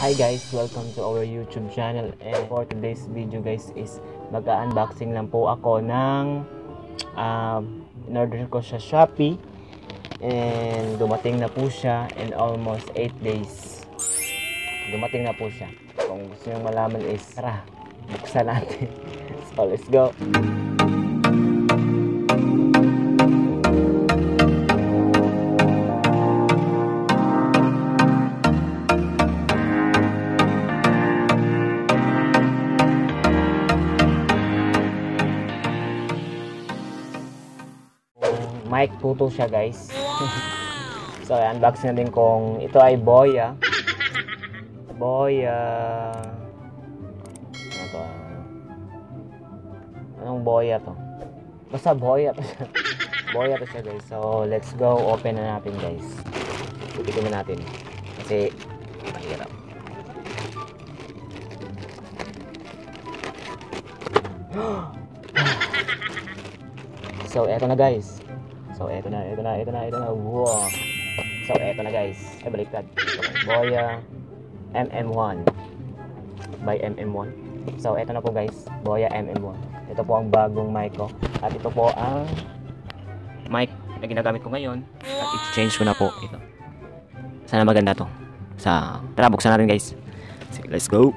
Hi guys, welcome to our YouTube channel. And for today's video guys is mag-unboxing lang po ako ng um, in-order ko sa Shopee. And dumating na po siya in almost 8 days. Dumating na po siya. Kung gusto nyo malaman is tara, buksan natin. So let's go mic tuto siya guys. So unboxing natin kung ito ay Boya. Boya. Ano to ah? anong Boya to? Basta Boya to siya. Boya to siya guys. So let's go. Open na natin guys. Titikin na natin. Kasi mahirap. So, eto na guys. So, eto na, eto na, eto na, eto na. Wow. So, eto na guys. Ay, baliktad. So, Boya MM1 by MM1. So, eto na po guys. Boya MM1. Ito po ang bagong mic ko. At ito po ang mic na ginagamit ko ngayon. At i-change ko na po ito. Sana maganda to. Sa, tara, buksan natin guys. Sige, let's go.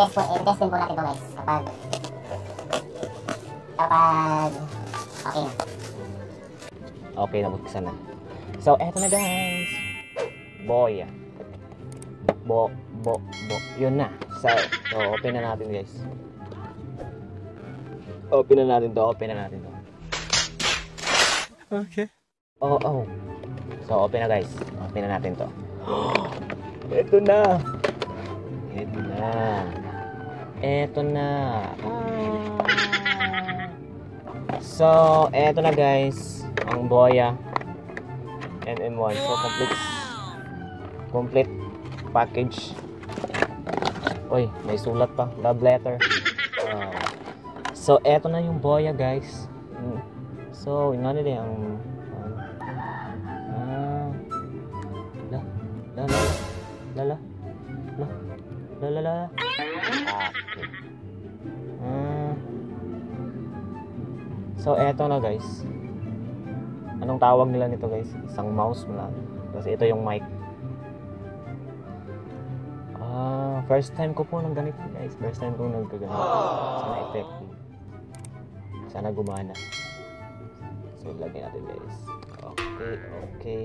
I-test po, i-test din po natin to guys. Kapag kapag okay na. Okay na, buksan na. So, eto na guys. Boy. Bo, bo, bo. Yun na. So, so open na natin guys. Open na natin to, open na natin to. Okay. Oh, oh. So, open na guys. Open na natin to. Eto na. Eto na. Eto na. Ah. So, eto na guys. Ang Boya MM1. So, complete complete package. Uy, may sulat pa. Love letter. Ah. so, eto na yung Boya guys. Mm. So, nga nila ang ang- ah, la, la, la, la, la, la, la, la, la. Ah, So, eto na guys. Anong tawag nila nito guys? Isang mouse mo. Tapos ito yung mic. Ah, first time ko po ng ganito guys. First time ko nagkaganito. Sana effective. Sana gumana. So, lagyan natin guys. Okay, okay.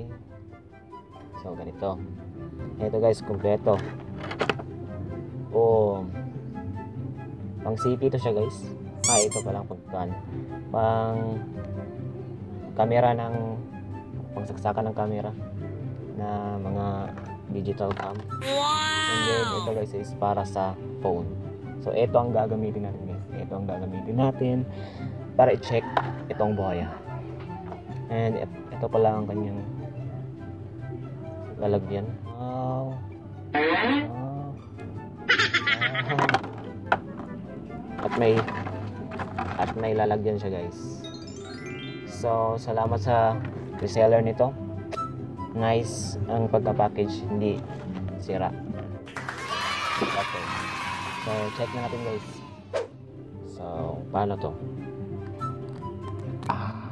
So, ganito. Ito guys, kompleto. Oh. Pang CP to siya guys. Ah, ito palang pagkan. Pang camera ng pangsaksakan ng camera na mga digital cam. And then, ito guys is para sa phone. So, ito ang gagamitin natin guys. Ito ang gagamitin natin para i-check itong buhaya. And ito pala ang kanyang lalagyan. Wow. Wow. Wow. At may at may lalagyan siya guys. So, salamat sa reseller nito. Nice ang pagka-package, hindi sira. Okay. So, check na natin guys. So, paano to? Ah.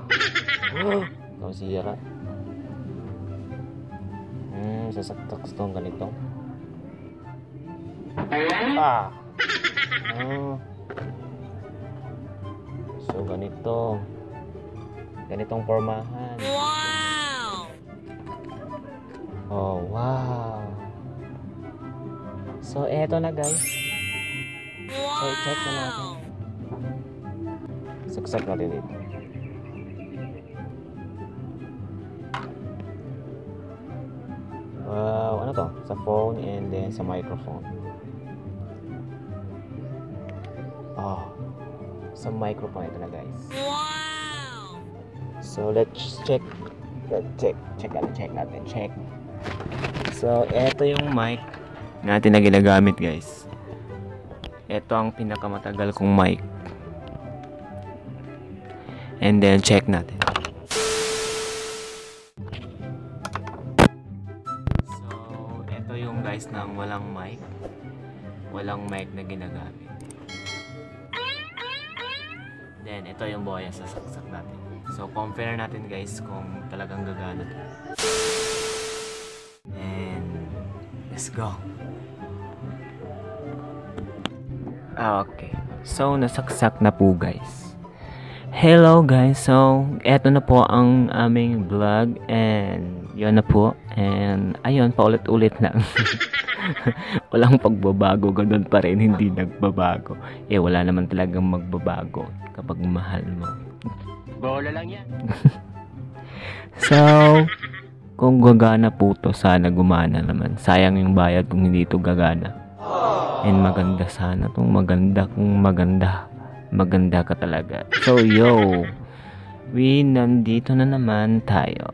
Ikaw sira. Hmm, sasaktak itong ganito. Ah. Ah. So, ganito. Ganitong formahan. Oh, wow. So, eto na guys. So, check na natin. Saksak natin dito. Wow, ano to? Sa phone and then sa microphone. Oh, sa microphone ito na guys. So let's check. Let's check. Check natin, check natin, check. So, eto yung mic natin na ginagamit guys. ito ang pinakamatagal kong mic. And then, check natin. So, ito yung guys ng walang mic. Walang mic na ginagamit. Then, ito yung boya sa saksak natin. So, compare natin guys kung talagang gagana to. And, let's go. Ah, okay. So, nasaksak na po guys. Hello guys, so eto na po ang aming vlog and yun na po. And ayun paulit-ulit lang. Walang pagbabago ganun pa rin hindi nagbabago. Eh wala naman talagang magbabago kapag mahal mo. Bola lang yan. So kung gagana po to sana gumana naman. Sayang yung bayad kung hindi to gagana. And maganda sana tong maganda kung maganda maganda ka talaga. So, yo, we nandito na naman tayo.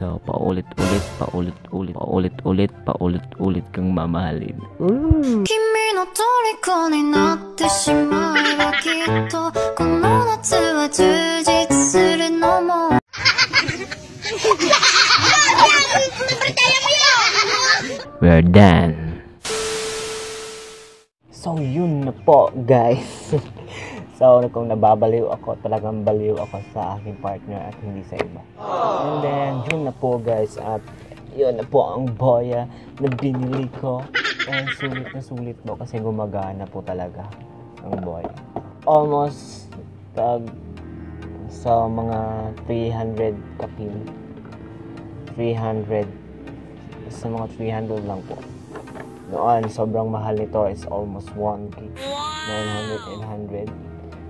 So, paulit-ulit, paulit-ulit, paulit-ulit, paulit-ulit kang mamahalin. Ooh. 君の虜になってしまえばきっとこの夏は充実するのも We're done. Po, guys. so, kung nababaliw ako, talagang baliw ako sa aking partner at hindi sa iba. And then, yun na po, guys. At yun na po ang boya na binili ko. And sulit na sulit po kasi gumagana po talaga ang boya. Almost tag sa mga 300 kapil. 300 sa mga 300 lang po. Noon, sobrang mahal nito is almost 1K. 900, 800.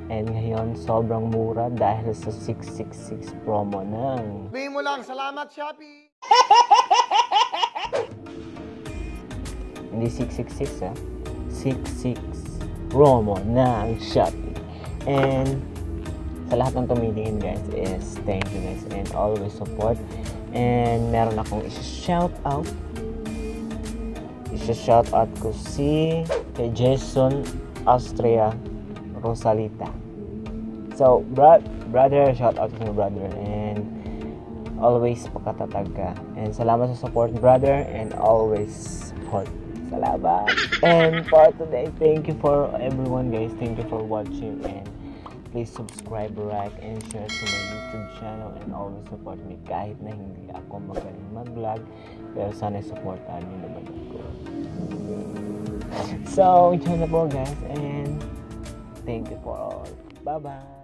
And ngayon, sobrang mura dahil sa 666 promo ng Sabihin mo lang, salamat Shopee! hindi 666 ha 66 promo ng Shopee and sa lahat ng tumingin guys is thank you guys and always support and meron akong isa-shout out isa-shout out ko si kay Jason Austria Rosalita so bro brother shout out to my brother and always pagkatatag ka and salamat sa support brother and always support Salamat. And for today, thank you for everyone guys. Thank you for watching and please subscribe, like, and share to my YouTube channel and always support me kahit na hindi ako magaling mag-vlog pero sana supportahan niyo naman ako. So, yun na po guys and thank you for all. Bye-bye!